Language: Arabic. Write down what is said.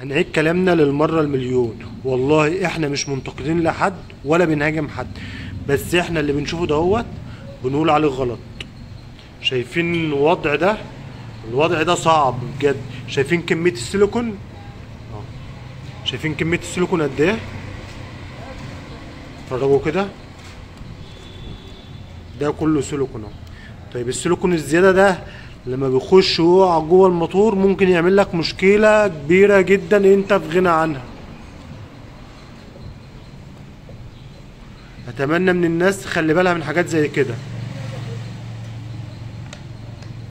هنعيد كلامنا للمرة المليون. والله إحنا مش منتقدين لحد ولا بنهاجم حد. بس إحنا اللي بنشوفه دهوت بنقول عليه غلط. شايفين الوضع ده؟ الوضع ده صعب بجد. شايفين كمية السيليكون؟ آه. شايفين كمية السيليكون قد إيه؟ اتفرجوا كده. ده كله سيليكون أهو. طيب السيليكون الزيادة ده لما بيخش ويقع جوه الموتور ممكن يعمل لك مشكلة كبيرة جدا أنت في غنى عنها. أتمنى من الناس تخلي بالها من حاجات زي كده.